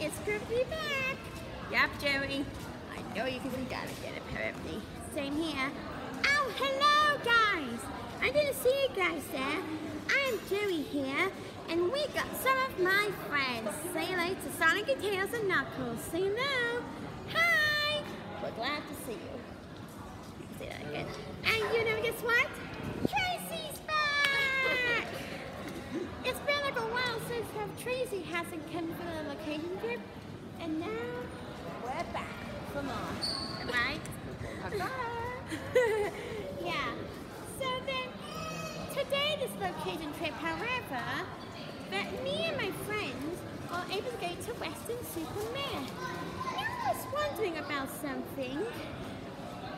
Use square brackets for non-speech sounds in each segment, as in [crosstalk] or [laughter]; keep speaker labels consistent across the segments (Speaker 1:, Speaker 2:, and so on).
Speaker 1: it's to back. Yep, Joey. I know you can be down again, apparently. Same here. Oh, hello, guys. I didn't see you guys there. I'm Joey here, and we got some of my friends. Say hello to Sonic and Tails and Knuckles. Say hello. Hi. We're glad to see you. Say that again. And you know, guess what? Tracy hasn't come for the location trip, and now we're back for more, right? [laughs] yeah. So then, today this location trip, however, that me and my friends are able to go to Western Supermare. Now I was wondering about something.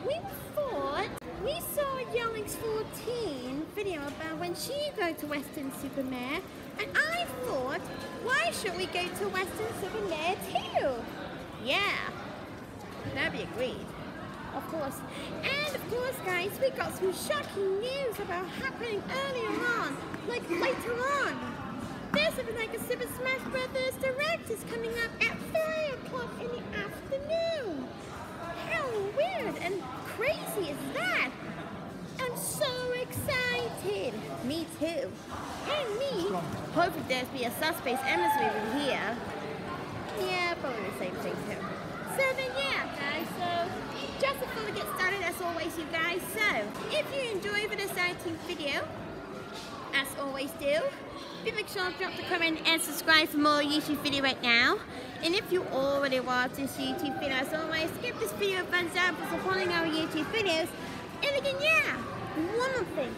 Speaker 1: We thought we saw Younglinks 14 video about when she go to Weston-super-Mare, and I thought, why should we go to Weston-super-Mare too? Yeah, that'd be agreed. Of course. And of course, guys, we got some shocking news about happening earlier on, like later on. There's something like a Super Smash Brothers Direct is coming up at 3 o'clock in the afternoon. How weird and crazy is that? I'm so excited. Me too. And me. Hopefully there's be a Subspace Emissary here. Yeah, probably the same thing too. So then yeah, guys, so just before we get started, as always, you guys, so if you enjoyed this exciting video, as always do, do make sure to drop the comment and subscribe for more YouTube video right now. And if you already watch this YouTube video, as always, give this video a thumbs up for supporting our YouTube videos. And again, yeah, one more thing.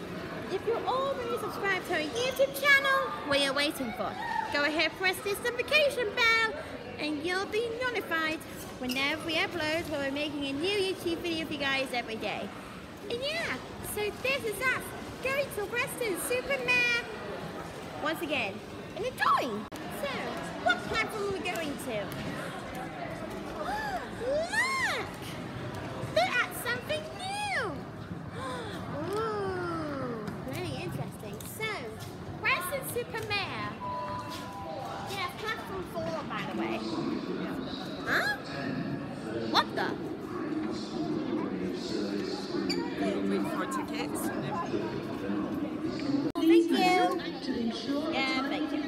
Speaker 1: If you're already subscribed to our YouTube channel, what are you waiting for? Go ahead, press this notification bell, and you'll be notified whenever we upload when we're making a new YouTube video for you guys every day. And yeah, so this is us going to Weston-super-Mare once again and enjoying. So, what platform are we going to? Look! They're at something new! Ooh, very interesting. So, Supermare. Yeah, platform 4 by the way. Huh? What the?
Speaker 2: for tickets.
Speaker 1: Thank you. Yeah, thank you.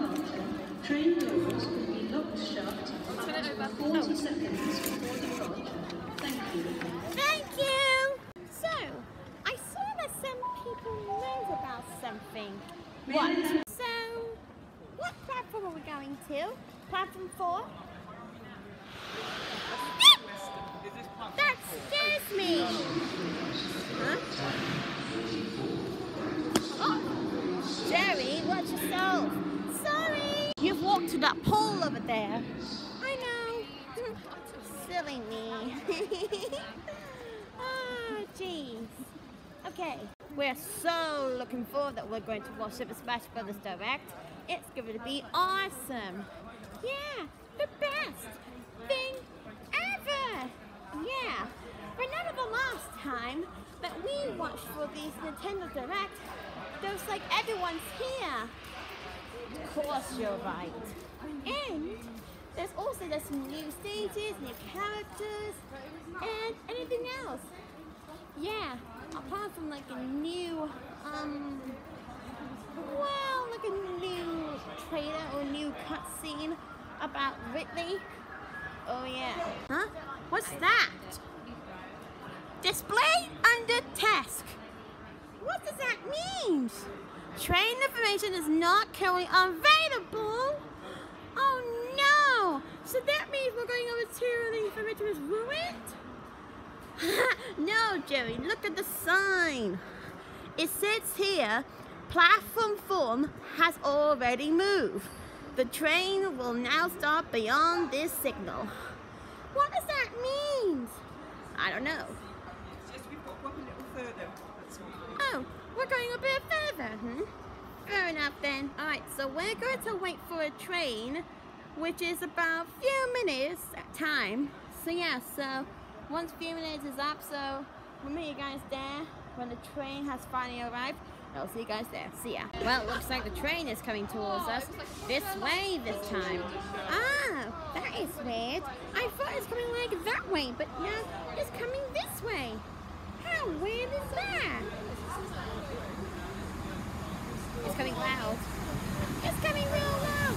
Speaker 3: Train doors will be locked shut after 40 seconds before departure. Thank you.
Speaker 1: Thank you. So, I saw that some people know about something. What? So, what platform are we going to? Platform 4? That scares me. Huh? Oh, Jerry, watch yourself. Sorry. You've walked to that pole over there. I know. [laughs] Silly me. oh, [laughs] jeez. Okay, we're so looking forward that we're going to watch Super Smash Brothers Direct. It's going to be awesome. Yeah, the best thing ever. Yeah, remember the last time that we watched for these Nintendo Direct? Was like everyone's here. Of course you're right. And there's also there's some new stages, new characters, and anything else. Yeah, apart from like a new, um, well, like a new trailer or new cutscene about Ridley. Oh yeah. Huh? What's that? Display under task. What does that mean? Train information is not currently available. Oh no! So that means we're going over to the information is ruined? [laughs] no, Jerry, look at the sign. It says here, platform form has already moved. The train will now stop beyond this signal. What does that mean? I don't know.
Speaker 2: It's just we've got to go up a little further.
Speaker 1: Oh, we're going a bit further, hmm? Fair enough then. Alright, so we're going to wait for a train, which is about a few minutes at time. So yeah, so once few minutes is up, so we'll meet you guys there when the train has finally arrived. I'll see you guys there. See ya. Well, it looks like the train is coming towards us. This way this time. Ah, that is weird. I thought it was coming like that way, but now it's coming this way. How weird is that? It's coming loud. It's coming real loud.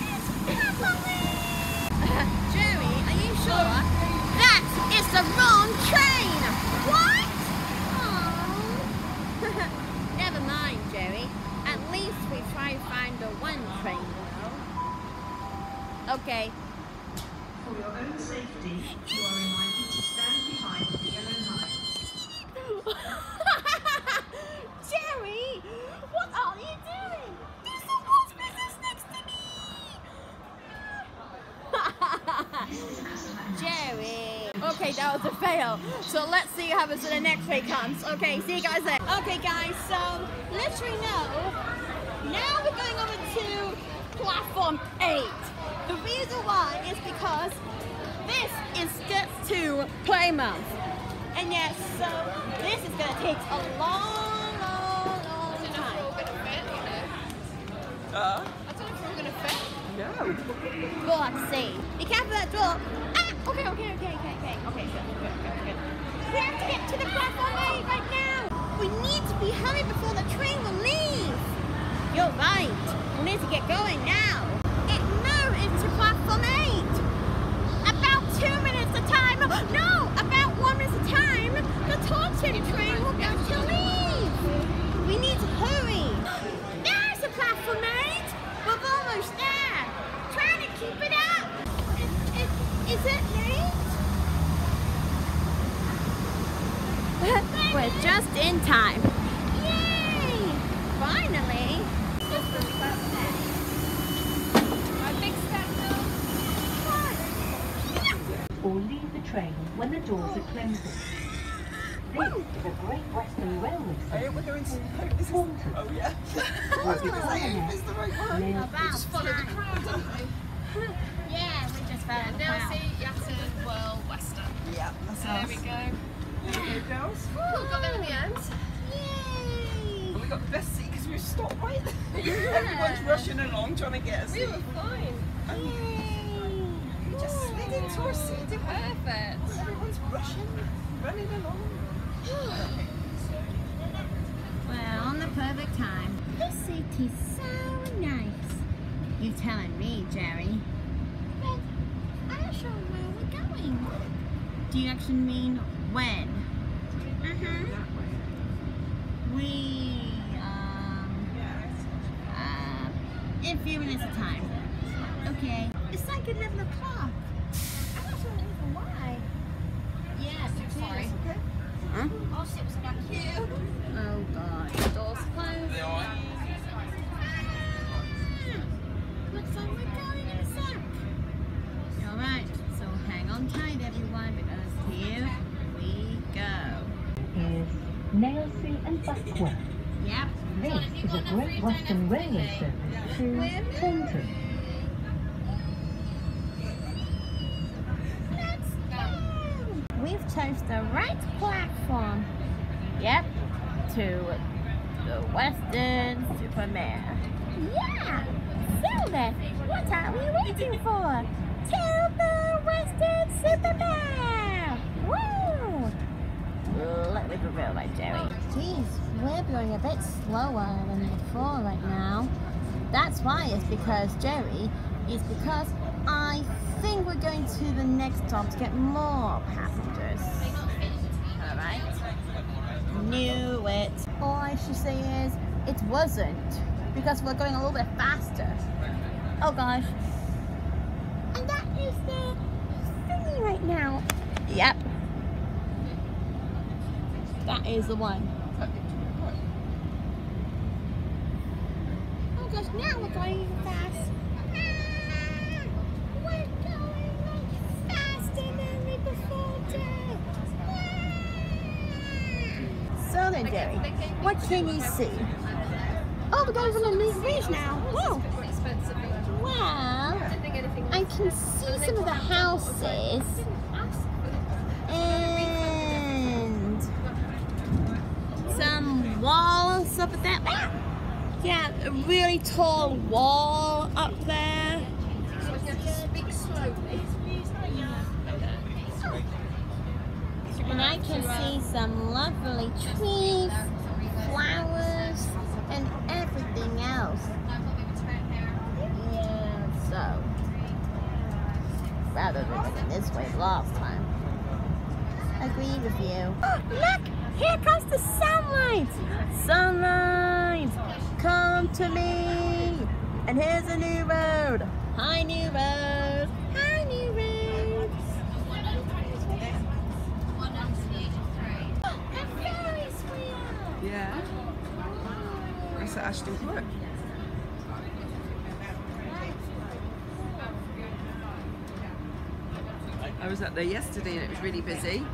Speaker 1: It's happening! [laughs] Jerry, are you sure? That is the wrong train! What? Oh. [laughs] Never mind, Jerry. At least we try to find the one train. Okay.
Speaker 3: For your own safety, you are reminded to stand behind the yellow line. [laughs]
Speaker 1: Jerry, what are you doing? There's a horse business next to me. [laughs] Jerry. Okay, that was a fail. So let's see what happens when the next train comes. Okay, see you guys there. Okay, guys. So literally no. Now we're going over to platform eight. The reason why is because this is just to Plymouth. And yes, so this is going to take a long, long, long time. I don't know if we're gonna fit, you know.
Speaker 2: Uh, no.
Speaker 1: We'll have to fit. No. Go on, see. Be careful that door. Okay, okay, okay, okay, okay. Okay, good, good, good, good. We have to get to the platform eight right now. We need to be hurried before the train will leave. You're right. We need to get going now. It moves to platform eight. About two minutes of time. [gasps] No, about one minute of time. The Taunton train time. Yay! Finally.
Speaker 3: Or leave the train when the doors are closing. This is a Great Western Railway
Speaker 2: Hey,
Speaker 3: service.
Speaker 2: we're going to hope this is.
Speaker 3: Taunton.
Speaker 2: Oh, yeah. [laughs] I was going to say, it's the right one.
Speaker 3: Nail
Speaker 1: About
Speaker 4: Follow the crowd, don't we? [laughs]
Speaker 1: Yeah, we just found the crowd.
Speaker 4: Nailsea, Yatton, Worle, Western.
Speaker 2: Yeah, that's
Speaker 4: There
Speaker 2: us.
Speaker 4: we go.
Speaker 2: There we go, girls.
Speaker 4: Ooh, got there in the end.
Speaker 1: Yay!
Speaker 2: And we got the best seat because right there. [laughs] Everyone's rushing along trying to get a
Speaker 4: We
Speaker 2: seat.
Speaker 4: were fine.
Speaker 1: Yay!
Speaker 2: We just slid into our seat, didn't we?
Speaker 4: Perfect.
Speaker 2: Everyone's rushing, running along. [gasps]
Speaker 1: Well, on the perfect time. This seat is so nice. You telling me, Jerry? But I'm not sure where we're going. Do you actually mean when? Mm-hmm. We, um, uh, in a few minutes of time. Okay. It's like 11 o'clock. I'm not sure even why. Yes, it is.
Speaker 4: Sorry.
Speaker 1: Huh?
Speaker 4: Oh, shit, was back here.
Speaker 1: Oh, God.
Speaker 4: Doors closed.
Speaker 1: Looks like we're going in a sec. Alright, so hang on tight everyone because here we go.
Speaker 3: is Nailsea and Backwell. Is a Great Western Railway service to Taunton.
Speaker 1: We've chose the right platform. Yep. To the Western Supermare. Yeah. So then, what are we waiting for? Going a bit slower than before right now. That's why it's because Jerry is because I think we're going to the next stop to get more passengers. Alright. Knew it. All I should say is it wasn't because we're going a little bit faster. Oh gosh. And that is the thingy right now. Yep. That is the one. Oh gosh, now we're going fast. Ah, we're going much faster than we before did. Ah. So then, Jerry, what can you see? Oh, we're going from the new bridge now. Whoa. Well,
Speaker 4: Didn't think anything
Speaker 1: I can see some of the houses and some walls up there. Ah! Yeah, a really tall wall up there.
Speaker 4: And I can see
Speaker 1: some lovely trees, flowers, and everything else. Yeah, so rather than going this way last time. Agree with you. [gasps] Look! Here comes the sunlight! Sunlight! Come to me! And here's a new road! Hi, new road! Hi, new road!
Speaker 2: Yeah. That's at Ashton Brook. I was up there yesterday and it was really busy.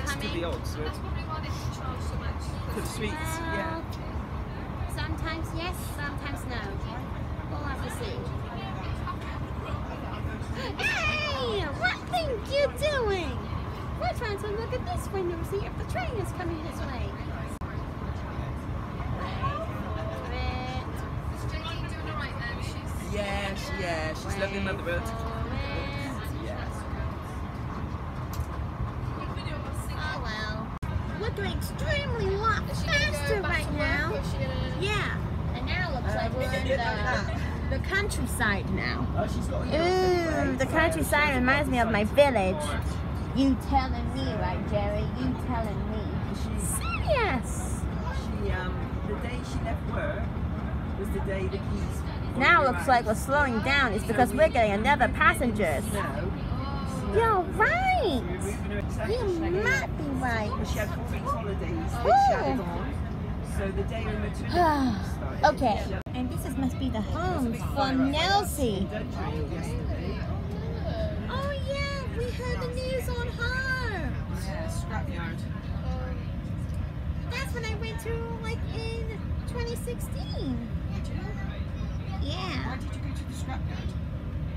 Speaker 2: Next to the Oxford
Speaker 4: That's probably why they didn't charge so
Speaker 2: for the sweets. Yeah.
Speaker 1: Sometimes yes, sometimes no. We'll have to see. Hey! What think you doing? We're trying to look at this window to see if the train is coming this way. Wait.
Speaker 4: Is Jenny doing alright then? She's
Speaker 2: Yeah, she, yeah, she's loving motherhood.
Speaker 1: Wait. Countryside now.
Speaker 2: Oh,
Speaker 1: Ooh, the countryside reminds me of my village. You telling me, right, Jerry? You telling me. Serious.
Speaker 2: She, um, the day she left work was the day the keys.
Speaker 1: Now looks like we're slowing down. It's because we're getting another passengers.
Speaker 2: No.
Speaker 1: You're right. You might be right.
Speaker 2: She had four weeks holidays, which she added. So the day her maternity [sighs] started.
Speaker 1: okay.
Speaker 2: She had
Speaker 1: And this is, must be the home for
Speaker 2: Nailsea.
Speaker 1: Oh yeah, we heard the news on her.
Speaker 2: Yeah, scrapyard.
Speaker 1: That's when I went to like in 2016. Yeah.
Speaker 2: Why did you go to the scrapyard?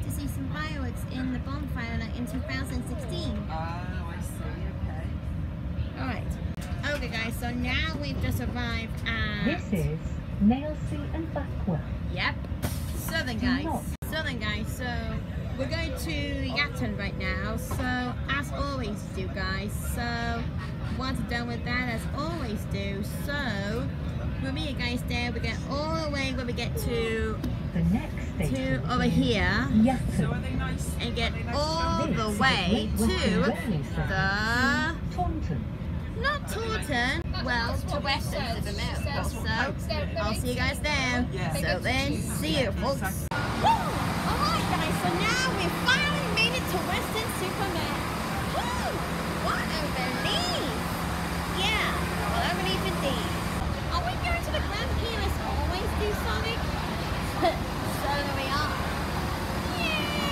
Speaker 1: to see some fireworks in the bonfire like in 2016.
Speaker 2: Oh, I see. Okay.
Speaker 1: Alright. Okay guys, so now we've just arrived at
Speaker 3: This is Nailsea and Backwell.
Speaker 1: Yep. Southern guys. Southern guys, so we're going to Yatton right now. So as always do guys. So once done with that as always do. So we'll meet you guys there. We get all the way when we get to
Speaker 3: The next
Speaker 1: to over here.
Speaker 2: So
Speaker 3: Yatton.
Speaker 2: are they nice?
Speaker 1: and get
Speaker 2: nice
Speaker 1: all the way to the
Speaker 3: Taunton.
Speaker 1: not Taunton, well to Weston-super-Mare. So I'll see you guys there.
Speaker 2: Yeah.
Speaker 1: So then, see you folks. Alright guys, so now we finally made it to Western Supermare. Woo! What a relief! Yeah, what a relief indeed. Are we going to the Grand always do, Sonic? [laughs] so there we are. Yay!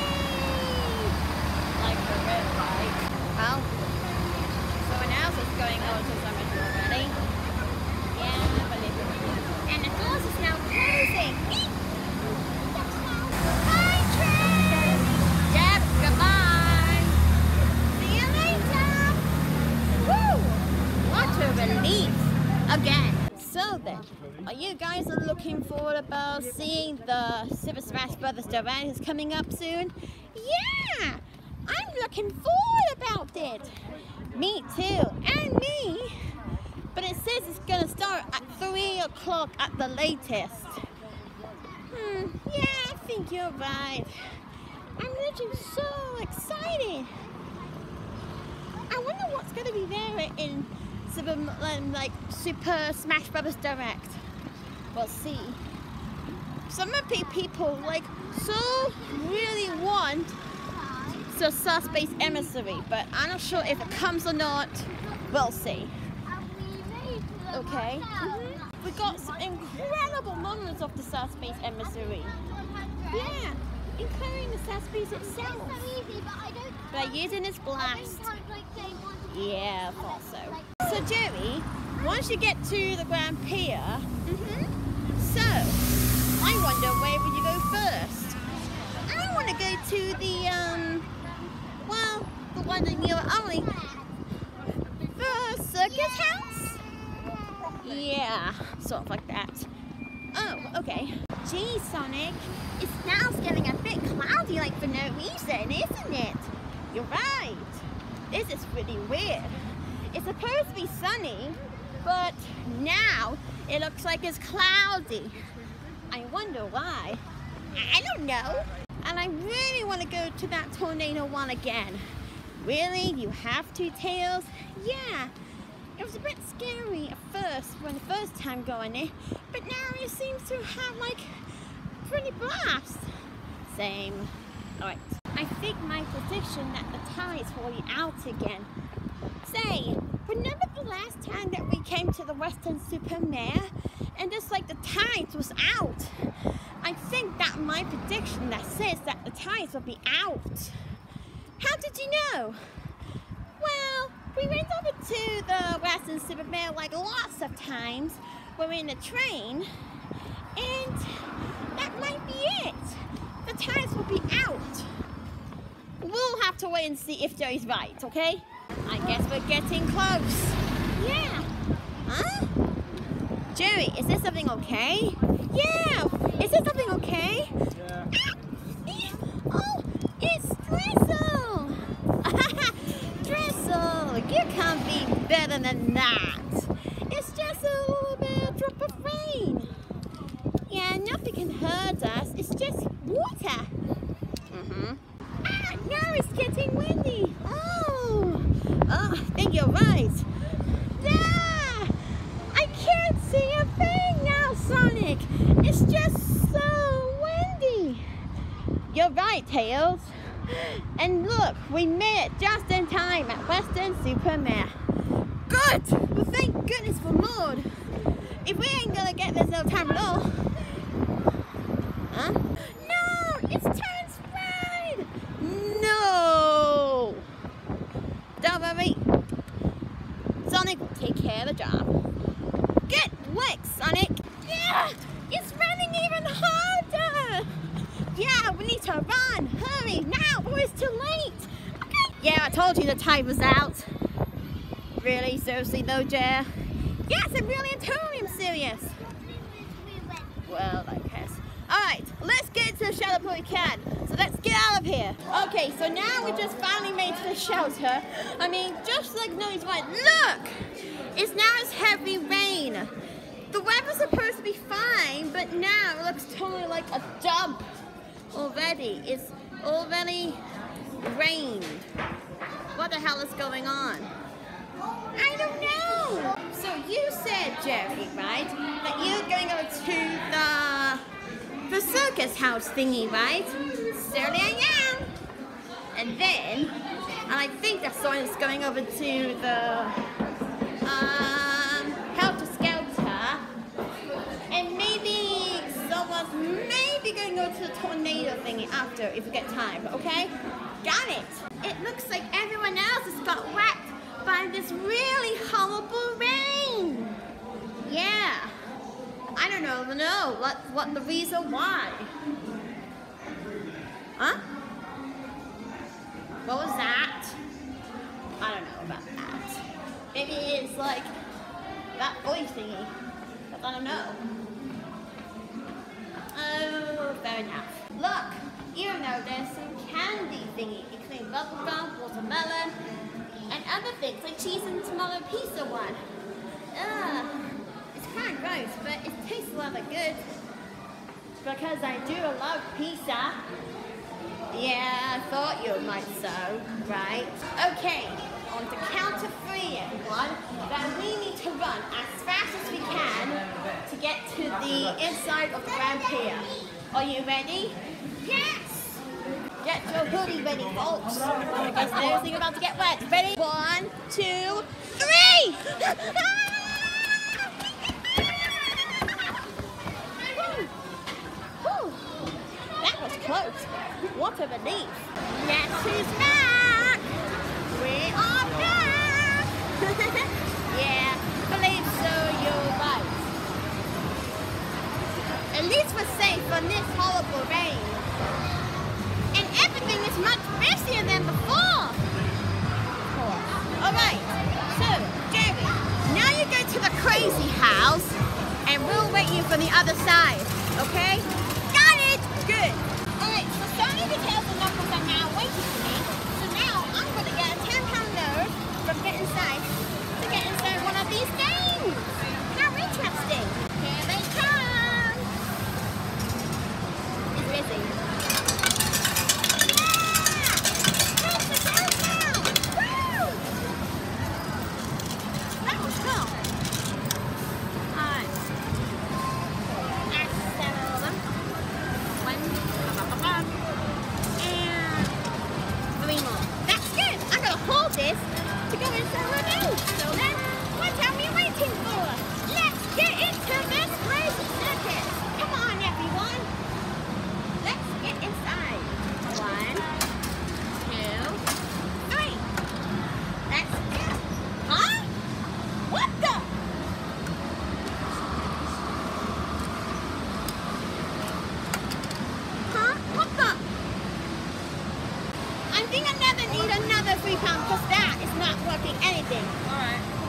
Speaker 1: Like the red light. Well, someone else is going over to Summit already. Yeah, I believe it. And the doors is now closing. Bye, train! Yep, goodbye. See you later. Woo! What a relief. Again. So then, are you guys looking forward about seeing the Super Smash Brothers Direct is coming up soon? Yeah, I'm looking forward about it. Me too, and me. But it says it's gonna start at three o'clock at the latest. Hmm, yeah, I think you're right. I'm looking so excited. I wonder what's gonna be there in Super, like Super Smash Brothers Direct. We'll see. Some of the people like so really want the Space Emissary, but I'm not sure if it comes or not. We'll see. Okay. Mhm. We got some incredible moments of the Space Emissary. Yeah, including the Space itself. By using its blast. Yeah, I thought so. So Jerry, once you get to the Grand Pier, so I wonder where would you go first? I want to go to the um, well, the one that near only the circus house. Yeah, sort of like that. Oh, okay. Gee, Sonic, it's now getting a bit cloudy, like for no reason, isn't it? You're right. This is really weird. It's supposed to be sunny, but now it looks like it's cloudy. I wonder why. I don't know. And I really want to go to that tornado one again. Really? You have two Tails? Yeah. It was a bit scary at first when the first time going in, but now it seems to have like pretty blast. Same. Alright. I think my prediction that the tides will be out again. Say, remember the last time that we came to the Weston-super-Mare and just like the tides was out? I think that my prediction that says that the tides will be out. How did you know? Well, we went over to the Weston-super-Mare like lots of times. when We're in the train, and that might be it. The tides will be out. We'll have to wait and see if Joey's right, okay? I guess we're getting close. Yeah. Huh? Jerry, is this something okay? Yeah. Is this something okay? Yeah. Oh, it's Drizzle. [laughs] Drizzle, you can't be better than that. It's just a little bit of drop of rain. Yeah, nothing can hurt us. It's just water. Mm-hmm. Ah, now it's getting windy. Oh, oh, I think you're right. Ah, I can't see a thing now, Sonic. It's just so windy. You're right, Tails. And look, we made it just in time at Weston-super-Mare. Good! Well, thank goodness for Lord. If we ain't gonna get this no time at all. Huh? No! It's turned red! No! Don't worry. Sonic will take care of the job. Get wet, Sonic! Yeah! It's running even harder! Yeah, we need to run! Hurry, now, or it's too late! Okay. Yeah, I tide was out. Really? Seriously though, Jer? Yes, I'm really and totally am serious. Well, I guess. Alright, let's get to the shelter before we can. So let's get out of here. Okay, so now we just finally made to the shelter. I mean, just like Noise White, look! It's now it's heavy rain. The weather's supposed to be fine, but now it looks totally like a dump already. It's already rained. What the hell is going on? I don't know. So you said, Jerry, right, that you're going over to the the circus house thingy, right? Certainly I am. And then, and I think that someone's going over to the um, Helter Skelter, and maybe someone's maybe going go to the tornado thingy after if we get time. Okay? Got it. It looks like everyone else has got whacked by this really horrible rain. Yeah. I don't know, know what what the reason why. Huh? What was that? I don't know about that. Maybe it's like that voice thingy. I don't know. Oh, fair enough. Look, even though there's some candy thingy, including bubblegum, watermelon, and other things like cheese and tomato pizza one. Ugh, it's kind of gross, but it tastes rather good. Because I do love pizza. Yeah, I thought you might so, right? Okay, on the count of three, everyone, then we need to run as fast as we can to get to the inside of the ramp here. Are you ready? Yes! Get your hoodie ready, folks. Because everything about to get wet. Ready? One, two, three! [laughs] That was close. What a relief. Guess who's back? We are back! [laughs] yeah, believe so, you're right. At least we're safe from this horrible rain. Everything is much busier than before. Alright, so, Jerry, now you go to the crazy house and we'll wait you from the other side, okay? Got it! Good. Alright, so Sony the Tails and Knuckles are now waiting for me. So now I'm gonna get a 10 pound load from Get Inside to get inside one of these games. I think I never need another three pound because that is not working anything.
Speaker 2: Alright. Get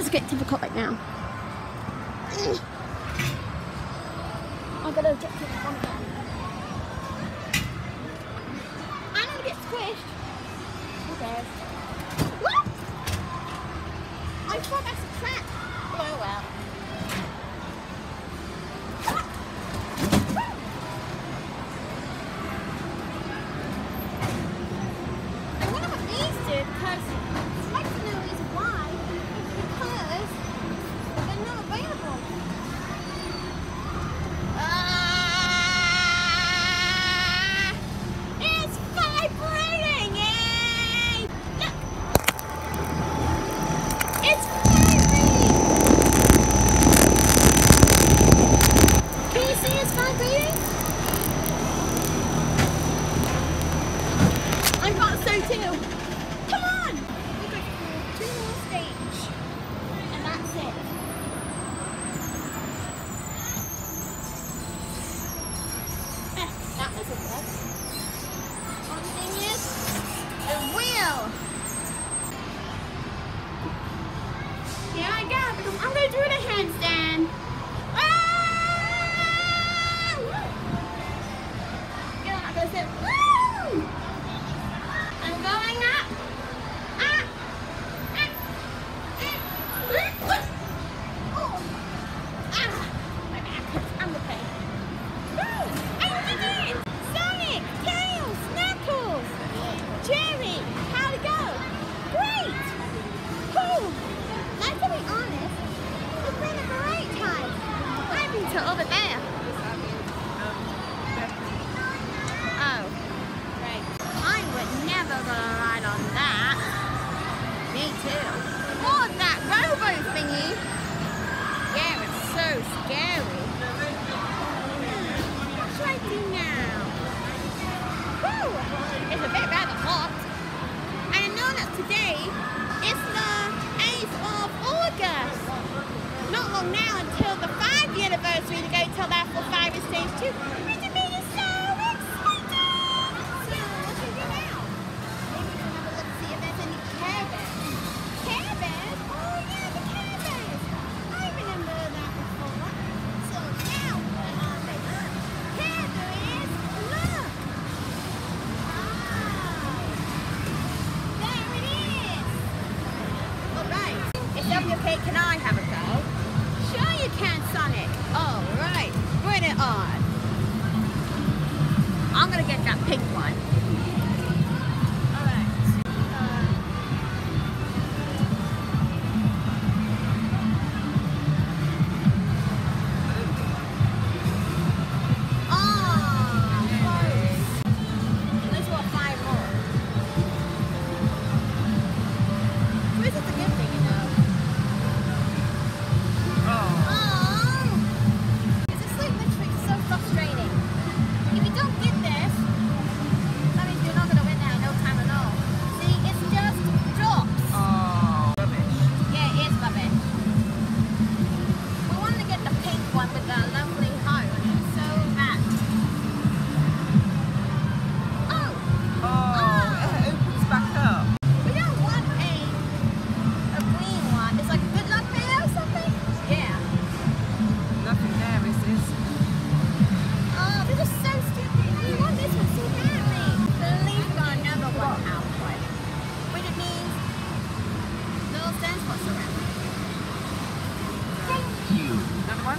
Speaker 1: is a bit difficult right now. I gotta get to the front. I'm gonna get squished. It's a bit rather hot. And I know that today is the 8th of August. Not long now until the 5 anniversary to go till that for 5 and stage 2.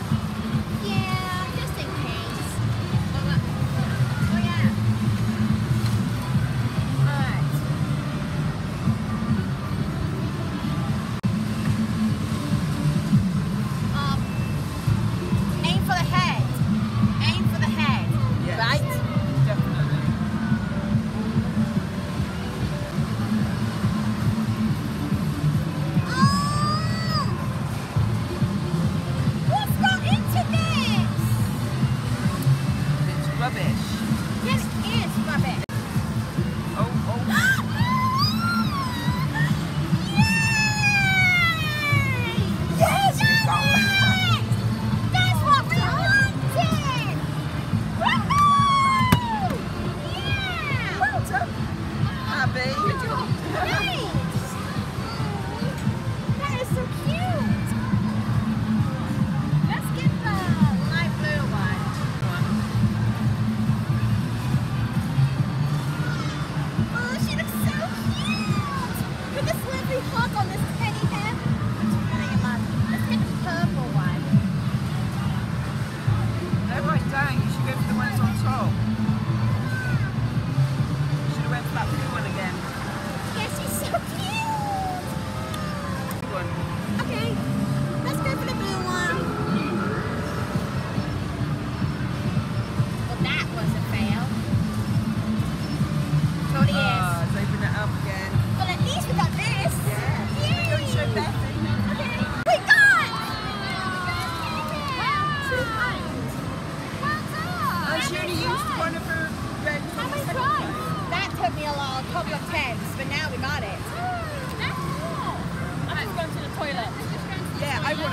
Speaker 4: time.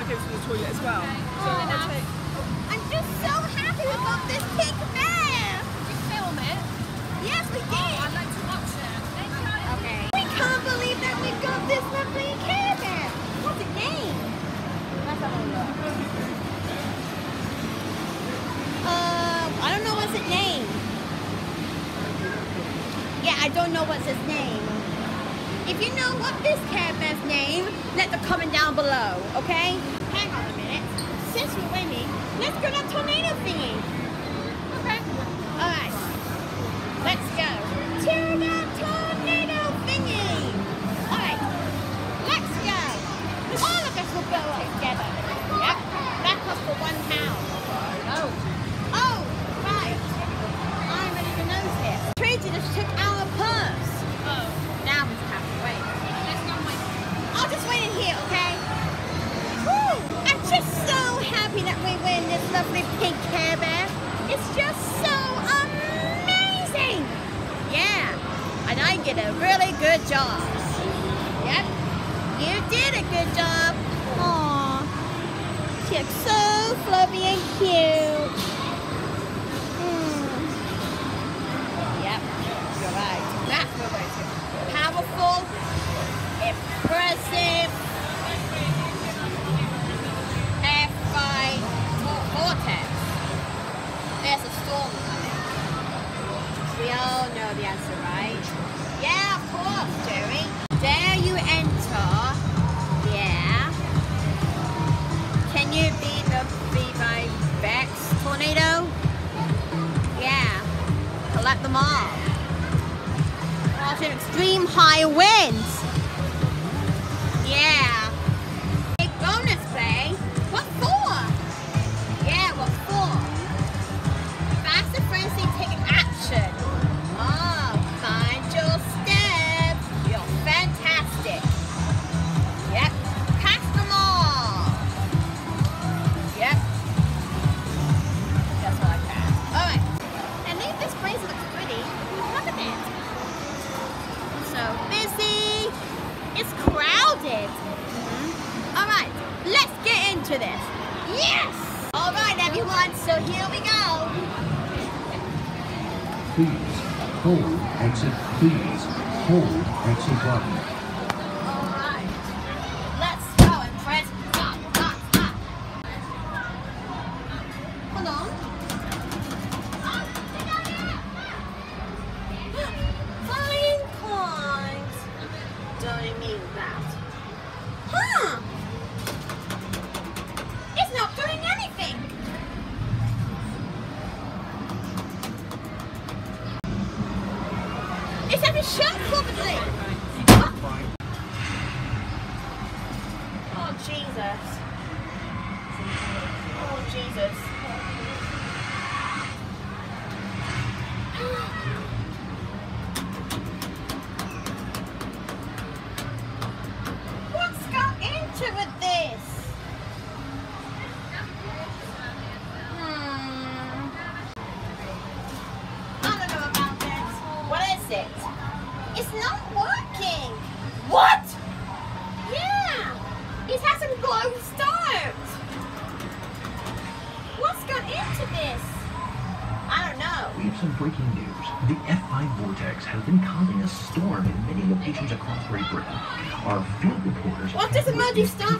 Speaker 4: goes to the toilet
Speaker 2: as well. Okay.
Speaker 4: So
Speaker 2: I'll take...
Speaker 1: I'm just so happy we got this pig bear!
Speaker 4: Did you film it?
Speaker 1: Yes, we oh, did!
Speaker 4: Oh, I'd like to watch it.
Speaker 1: Okay. We can't believe that we got this lovely Care Bear! What's it name? Let's a look. Uh, I don't know what's its name. Yeah, I don't know what's its name. If you know what this Care Bear's name, let the comment down below, okay?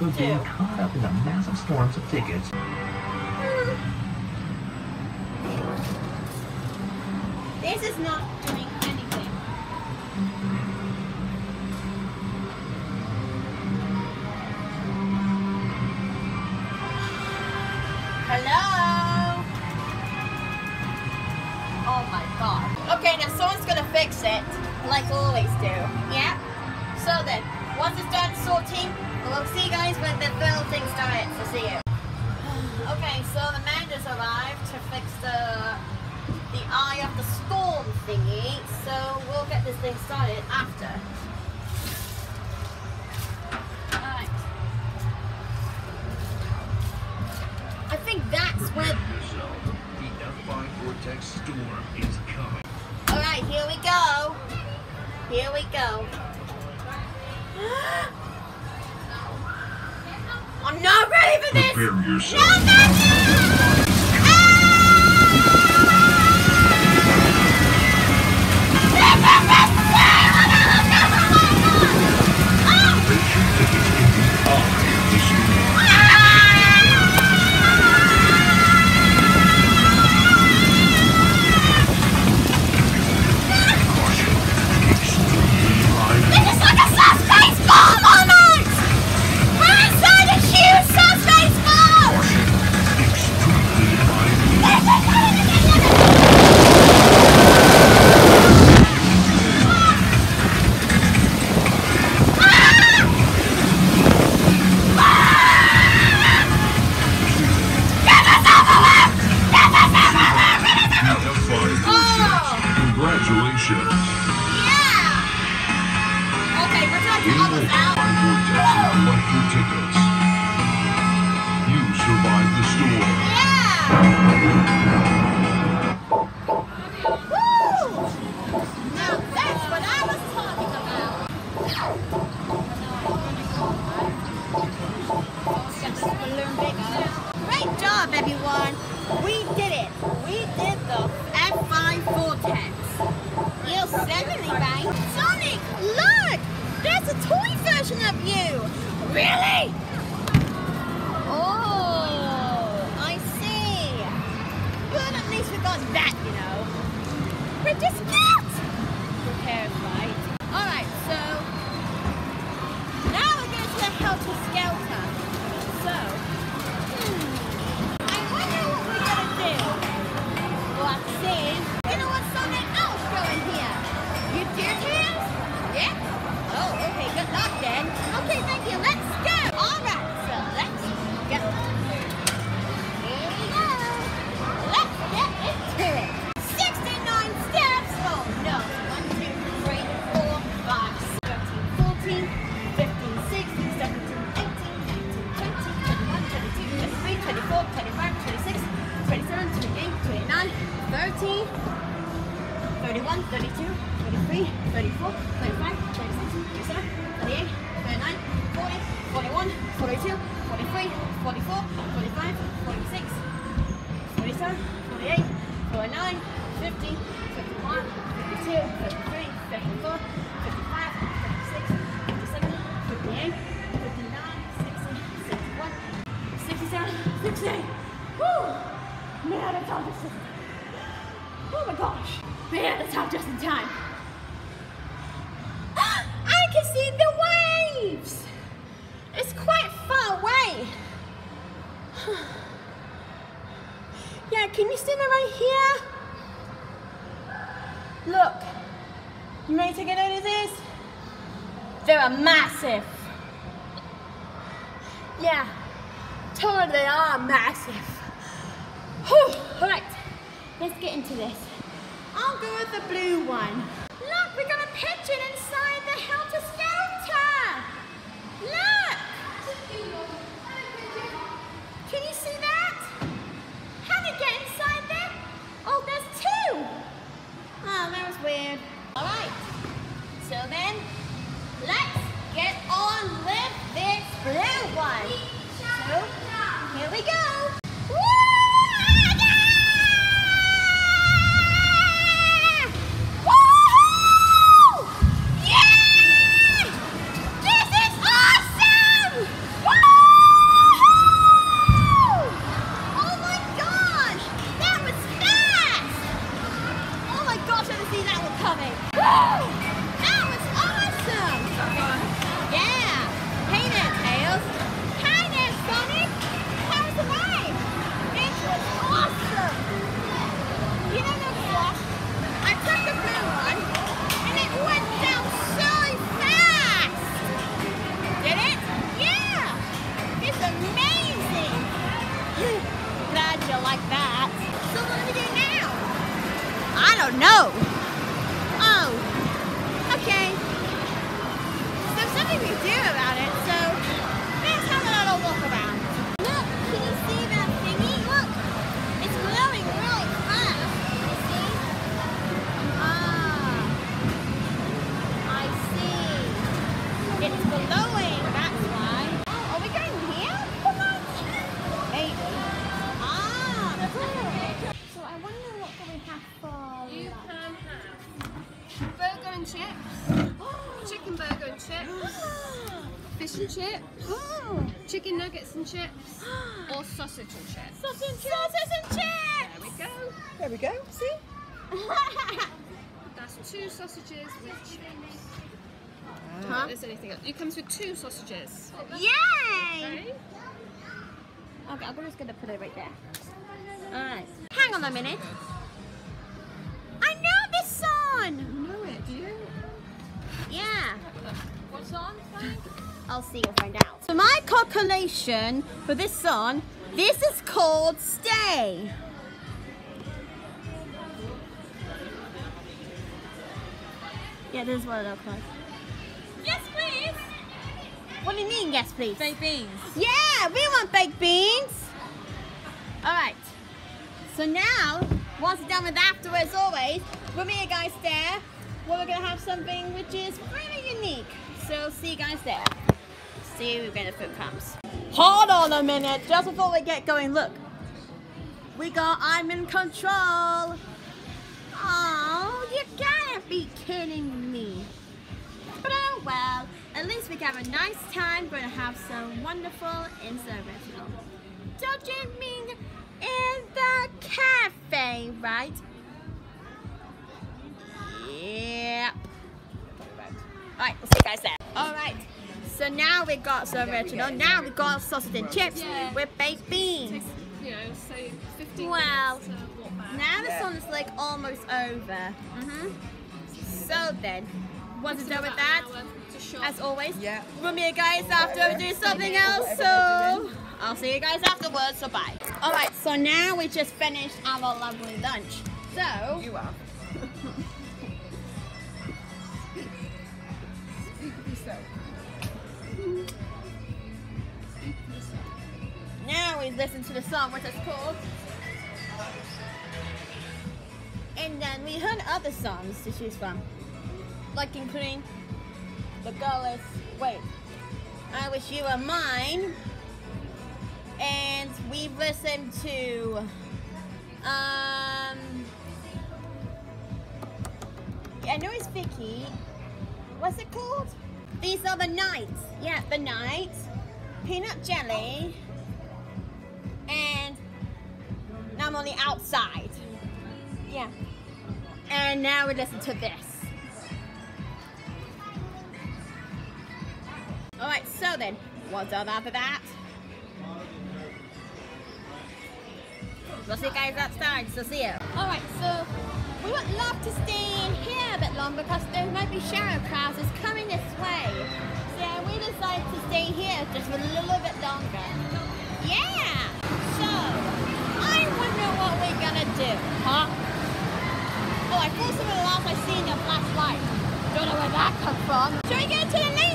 Speaker 1: were
Speaker 5: being caught up in the massive storms of tickets.
Speaker 1: This is not doing Look, you ready to get of this? They are massive. Yeah, totally they are massive. Whew. All right, let's get into this. I'll go with the blue one. Look, we got a pigeon.
Speaker 4: Chicken burger and chips, fish and chips, chicken nuggets and chips, or sausage and chips.
Speaker 1: Sausage and Sausage and
Speaker 4: There we go.
Speaker 2: There we go. See?
Speaker 4: That's two sausages with chips.
Speaker 1: Huh?
Speaker 4: There's anything else. It comes with two sausages.
Speaker 1: Yay!
Speaker 4: Okay.
Speaker 1: Okay, I'm just gonna put it right there. Alright. Hang on a minute. I know this song!
Speaker 2: Know it, do you?
Speaker 1: Yeah.
Speaker 4: What's on? Frank?
Speaker 1: I'll see you'll find out. So my calculation for this song, this is called Stay. Yeah, this is what it looks like. Yes, please. What do you mean, yes, please?
Speaker 6: Baked beans.
Speaker 1: Yeah, we want baked beans. All right. So now, once we're done with after, as always, we'll meet you guys there. Where we're gonna have something which is really unique. So see you guys there. See you when the food comes. Hold on a minute, just before we get going. Look, we got I'm in control. Oh, you gotta be kidding me. But oh well, at least we have a nice time. We're gonna have some wonderful original. Don't you mean in the cafe, right? Yep. Alright, we'll see you guys there. Alright, so now we got some original. Now we got sausage and chips
Speaker 4: Yeah.
Speaker 1: with baked beans.
Speaker 4: You know, say 15
Speaker 1: Well,
Speaker 4: minutes to walk back.
Speaker 1: Now the song is like almost over. hmm So then, once we're done with that, as always,
Speaker 2: Yeah.
Speaker 1: we'll meet you guys after we do something else. So I'll see you guys afterwards. So bye. All right. So now we just finished our lovely lunch. So
Speaker 2: You are. [laughs]
Speaker 1: now we listen to the song, which is called. And then we heard other songs to choose from, like including The Girl is Wait, I Wish You Were Mine, and we've listened to um I know it's Vicky. What's it called? These are the nights. Yeah, the nights. Peanut jelly. And now I'm on the outside. Yeah. And now we listen to this. Alright, so then, what's on after that? We'll see you guys outside, so see you. Alright, so we would love to stay in here a bit longer because there might be shadow crowds is coming this way. So we decided to stay here just for a little bit longer. Yeah! So, I wonder what we're gonna do, huh? Oh, I saw something last I seen your flashlight. Don't know where that come from. Shall we go to the laser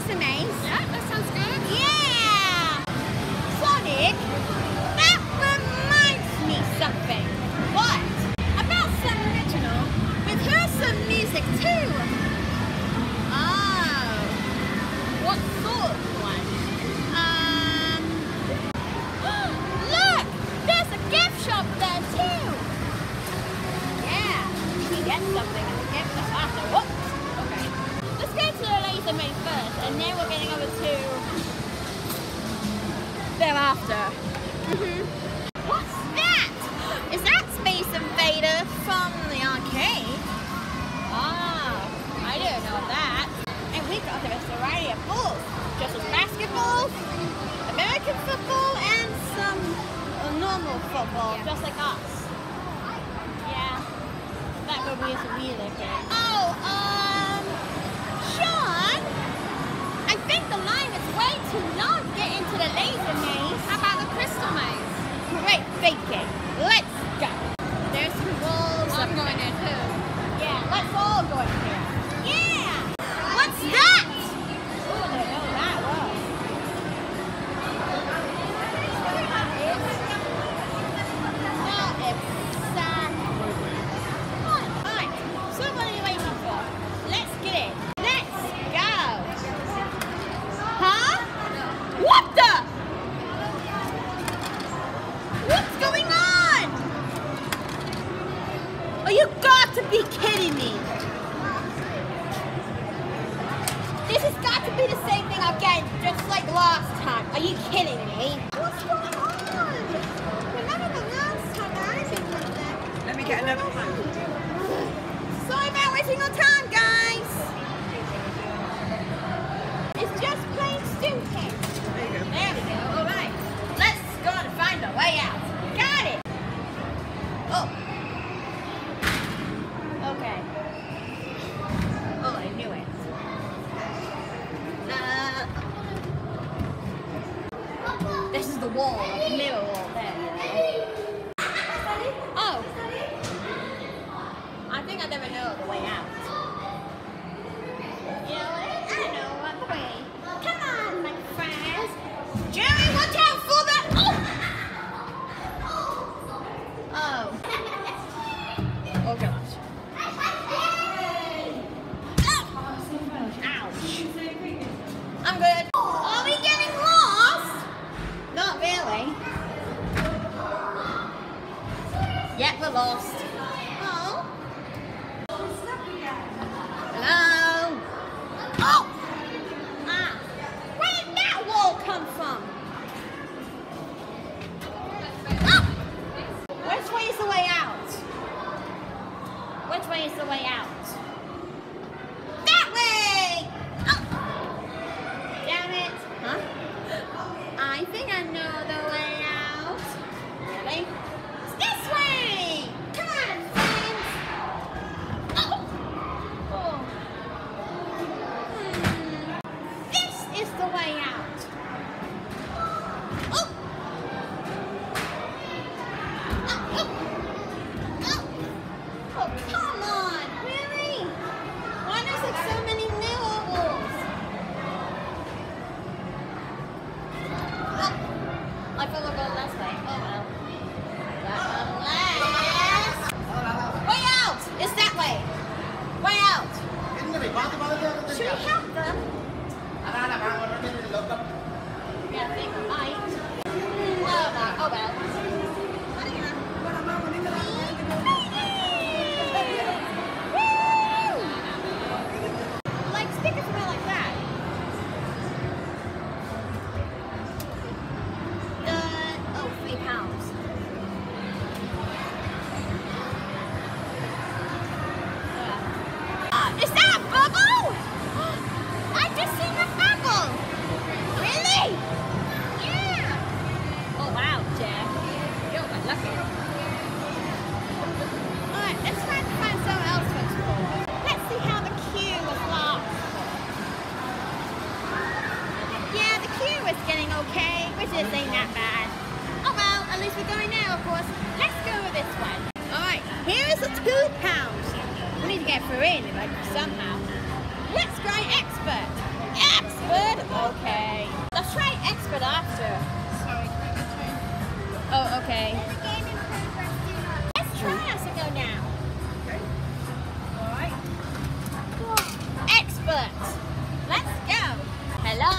Speaker 1: football, just like us. Yeah, that movie is really good. Yet we're lost. Scoop House. We need to get through in like, somehow. Let's try expert. Expert? Okay. Let's try expert after.
Speaker 4: Sorry,
Speaker 1: Oh, okay. Let's try to go now.
Speaker 2: Okay. Alright.
Speaker 1: Expert. Let's go. Hello.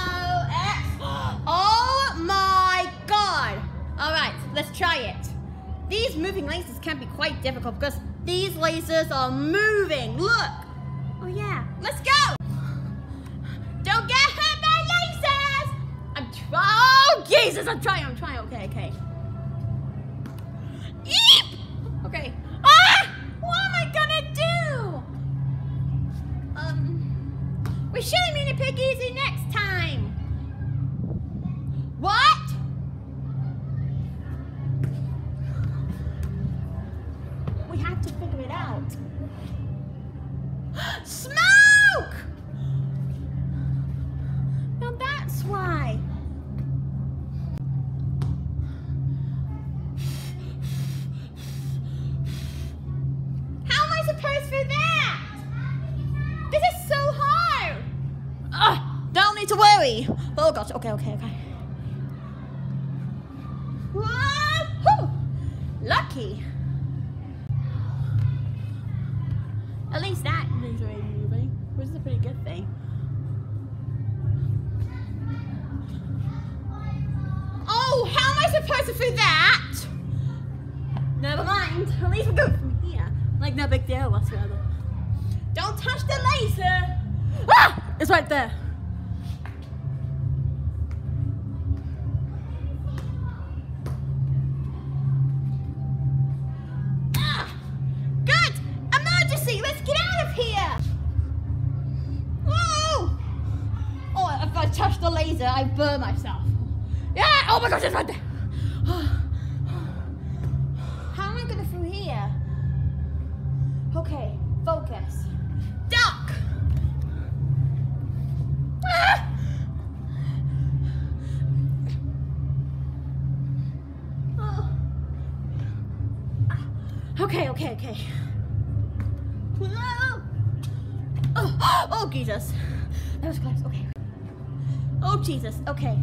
Speaker 1: Expert. Oh my god. Alright, let's try it. These moving laces can be quite difficult because Places are moving. laser, I burn myself. Yeah! Oh my gosh, it's right there! [sighs] How am I gonna through here? Okay, focus. Duck! Ah! Ah! Okay, okay, okay. Oh, [gasps] oh, Jesus. That was close. Okay. Oh, Jesus. Okay.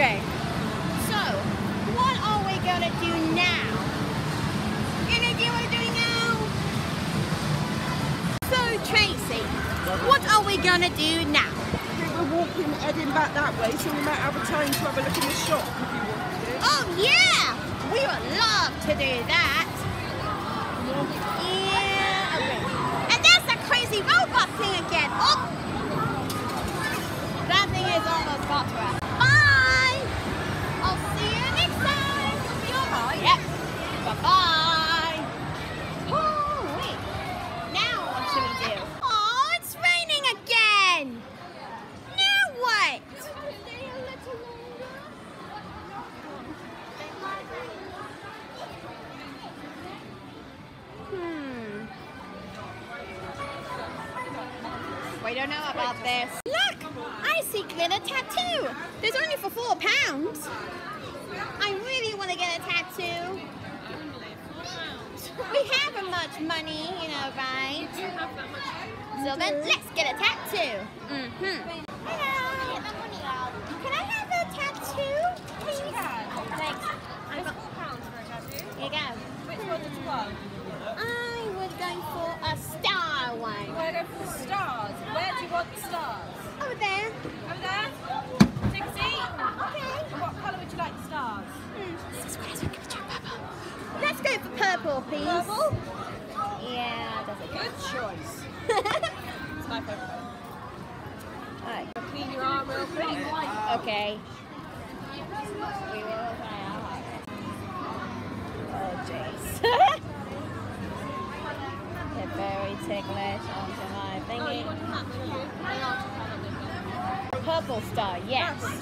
Speaker 1: Okay. So, what are we gonna do now? Gonna what we're doing now? So, Tracy, what are we gonna do now?
Speaker 2: I think We're walking, heading back that way, so we might have a time to have a look in the shop if you want to.
Speaker 1: Oh, yeah! We would love to do that. Yeah. And there's that crazy robot thing again. Oh! That thing is almost got to us.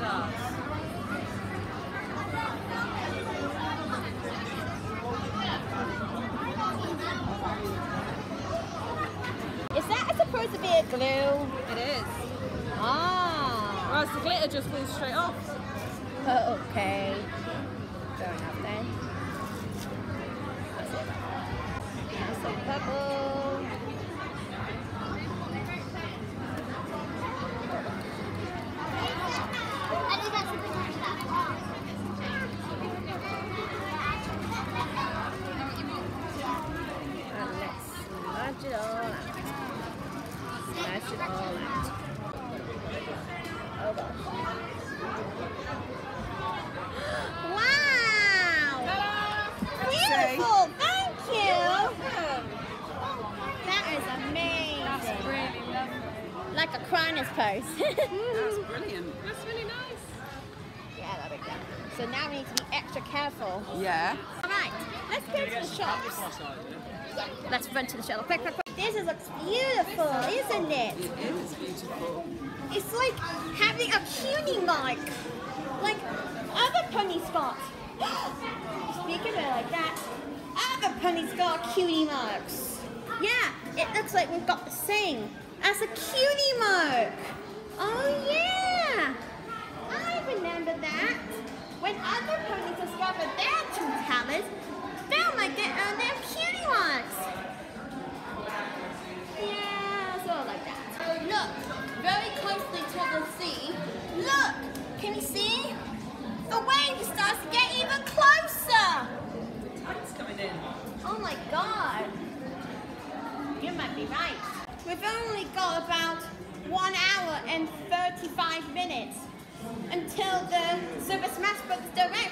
Speaker 1: Is that supposed to be a glue?
Speaker 6: It is.
Speaker 1: Ah.
Speaker 6: Well, the glitter just glues straight off.
Speaker 1: Oh, okay. Fair enough then. Some it. The shop. Quick, quick, quick. This is, looks beautiful, isn't it?
Speaker 2: It is beautiful.
Speaker 1: It's like having a cutie mark, like other ponies got. [gasps] Speaking of it like that, other ponies got cutie marks. Yeah, it looks like we've got the same as a cutie mark. Oh yeah, I remember that. When other ponies discovered their two talents, they might get uh, their cutie marks. Yeah, sort of like that. Look, very closely to the sea. Look, can you see? The wave starts to get even closer. The tide's coming in. Oh my god. You might be right. We've only got about one hour and 35 minutes until the Smash Bros. Direct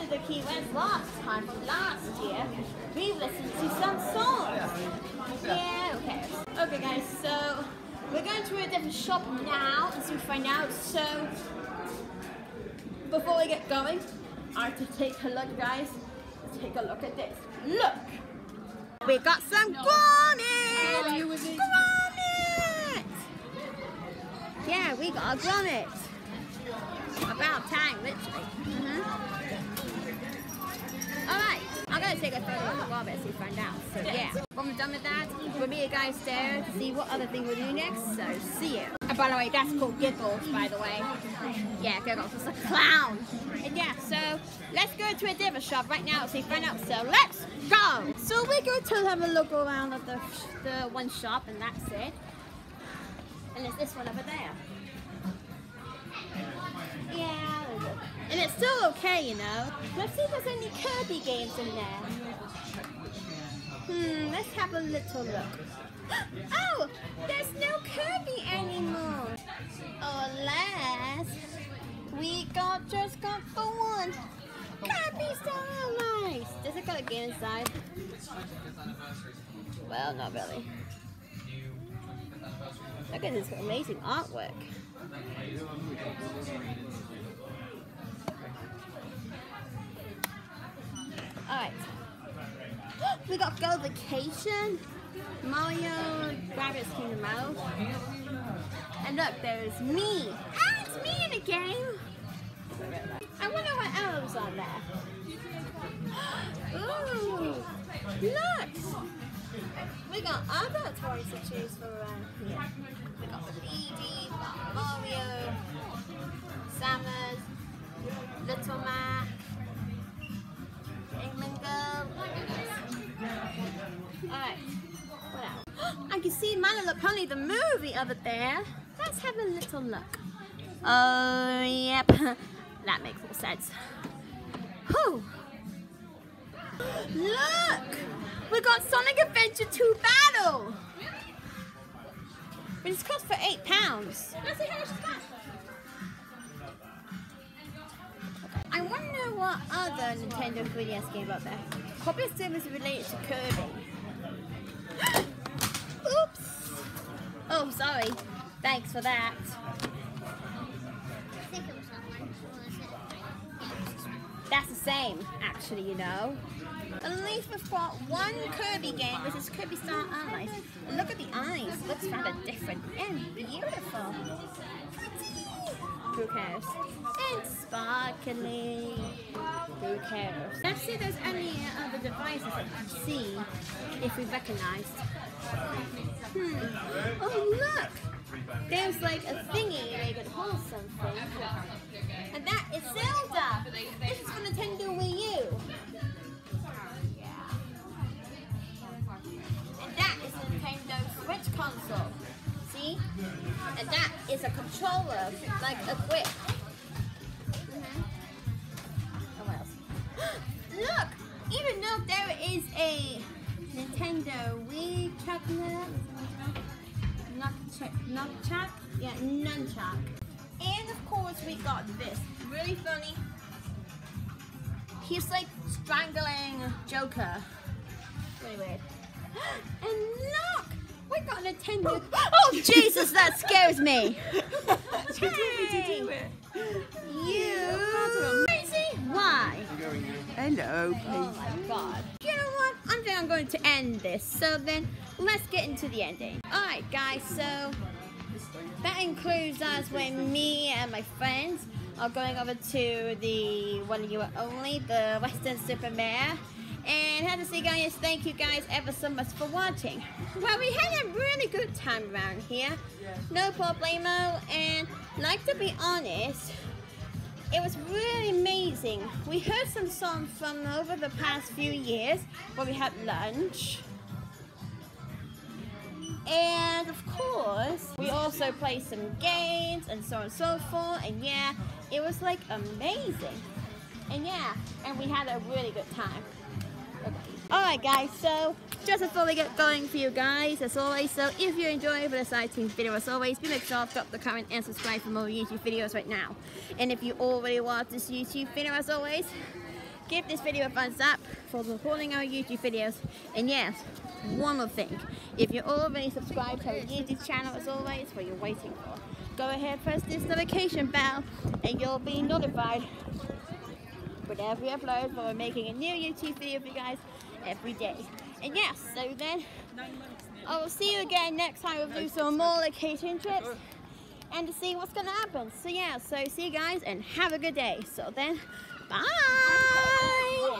Speaker 1: to the Key West last time from last year, we listened to some songs. Yeah, okay. Okay, guys, so we're going to a different shop now and see if we find out. So, before we get going, I have to take a look, guys. Take a look at this. Look! We got some Gromit! Gromit! Yeah, we got a Gromit. About time, literally. Mm-hmm. Alright, I'm gonna take a photo of the so we find out. So yeah, when we're done with that, we'll meet you guys there to see what other thing we'll do next. So see you. And by the way, that's called Giggles, by the way. Yeah, Giggles is a clown. And yeah, so let's go to a different shop right now so we find out. So let's go. So we go to have a look around at the, the one shop and that's it. And there's this one over there. Yeah, and it's still okay, you know. Let's see if there's any Kirby games in there. Hmm, let's have a little look. [gasps] Oh, there's no Kirby anymore. Unless we got just got the one. Still nice. Does it got a game inside? Well, not really. Look at this amazing artwork. Alright. [gasps] We got Go Vacation, Mario, Rabbids Kingdom Mouth. And look, there's me. Ah, it's me in the game. I wonder what else on there. [gasps] Ooh, look. We got other toys to choose for around here. We got Luigi, Mario, Samus, Little Mac, I can see My Little Pony, the movie over there. Let's have a little look. Oh, yep. [laughs] that makes more sense. Whew. Look! We got Sonic Adventure 2 Battle! But it's cost for eight pounds. Let's see how much it's cost. I wonder what other Nintendo 3DS game out there. Probably still is related to Kirby. [gasps] Oops! Oh, sorry. Thanks for that. That's the same, actually, you know. At least we've got one Kirby game, which is Kirby Star Allies. Look at the eyes, looks rather different and beautiful. Who cares? And sparkly. Who cares? Let's see if there's any other devices that we can see if we recognize. Hmm. Oh, look! There's like a thingy where you can hold something. And that is Zelda! This is for Nintendo Wii U. And that is Nintendo Switch console. See? And that is a controller, like a grip. Mhm. Oh, what else? [gasps] Look! Even though there is a Nintendo Wii chocolate, nunchuck, nunchuck, yeah, nunchuck. And of course we got this, really funny. He's like strangling Joker. Really weird. [gasps] And look! We got Nintendo. [laughs] Oh Jesus, that scares me.
Speaker 2: You [laughs]
Speaker 1: Hey. You crazy? Why?
Speaker 2: Hello,
Speaker 1: Oh my god. You know what? I think I'm going to end this. So then, let's get into the ending. Alright guys, so that includes us when me and my friends are going over to the one you are only, the Weston-super-Mare. And have to say guys, thank you guys ever so much for watching. Well, we had a really good time around here. No problemo, and like to be honest, it was really amazing. We heard some songs from over the past few years where we had lunch. And of course, we also played some games and so on and so forth. And yeah, it was like amazing. And yeah, and we had a really good time. Alright guys, so just before we get going for you guys, as always, so if you enjoy this exciting video as always, be make sure to drop the comment and subscribe for more YouTube videos right now. And if you already watch this YouTube video as always, give this video a thumbs up for supporting our YouTube videos. And yes, one more thing, if you're already subscribed to our YouTube channel as always, what you're waiting for, go ahead press this notification bell and you'll be notified whenever we upload, we're making a new YouTube video for you guys every day. And yes, so then I will see you again next time we'll do some more location trips and to see what's gonna happen. So yeah, so see you guys and have a good day. So then, bye!